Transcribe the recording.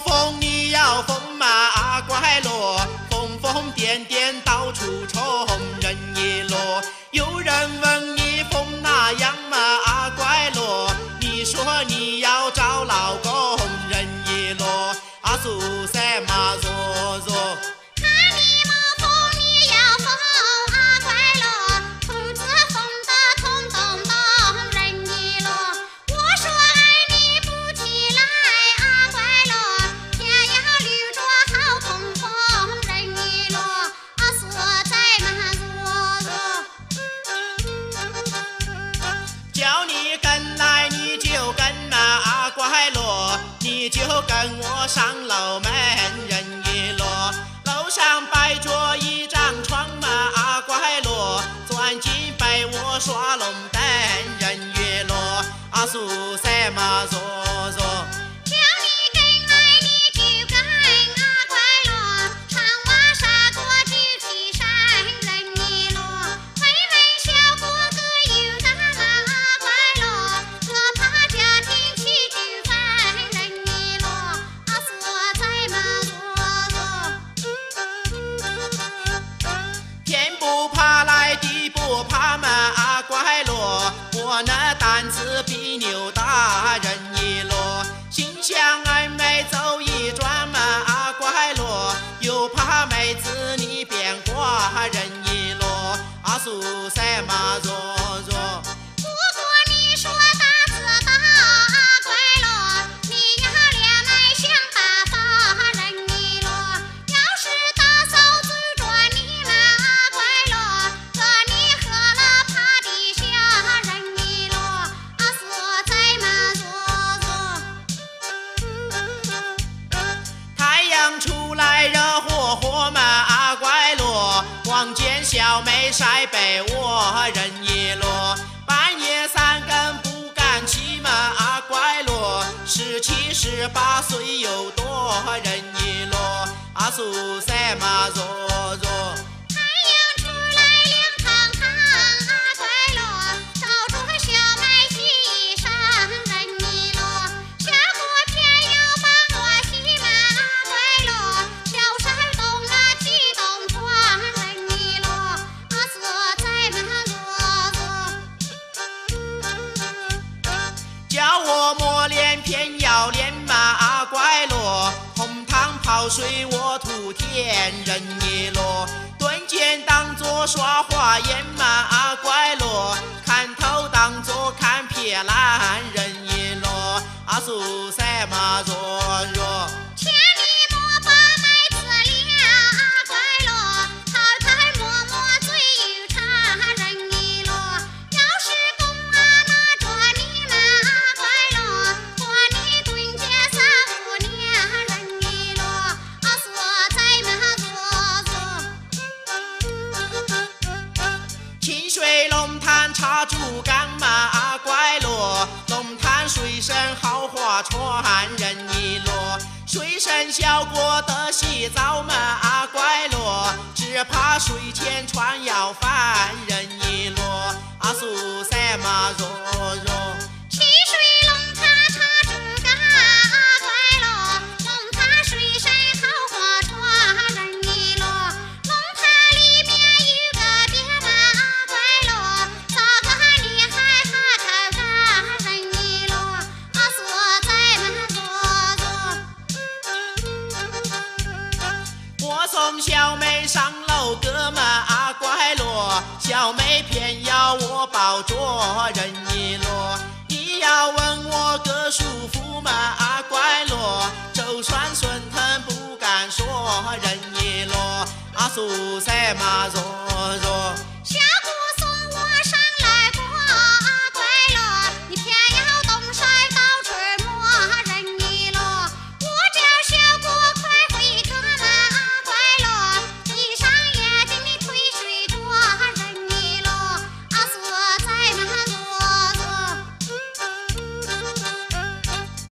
疯你要疯嘛，阿乖罗，疯疯癫癫到处冲。就跟我上楼门，人一落，楼上摆着一张床嘛，阿乖罗，钻进被窝耍龙灯，人一落，阿苏阿苏八岁又多，人一落，阿叔三嘛坐坐。叫我抹脸偏汤泡水我涂甜，人一落，蹲肩当作耍花眼嘛，阿怪罗，看头当作看撇烂，人一落，阿苏三嘛坐水龙潭插竹竿嘛，阿乖罗，龙潭水深好划船，人一落，水深小过得洗澡嘛，阿乖罗，只怕水浅船要翻，人一落，阿苏三嘛若。小妹偏要我抱着人一落。你要问我个舒服吗？啊乖罗，就算顺藤不敢说人一落，阿苏塞嘛若若。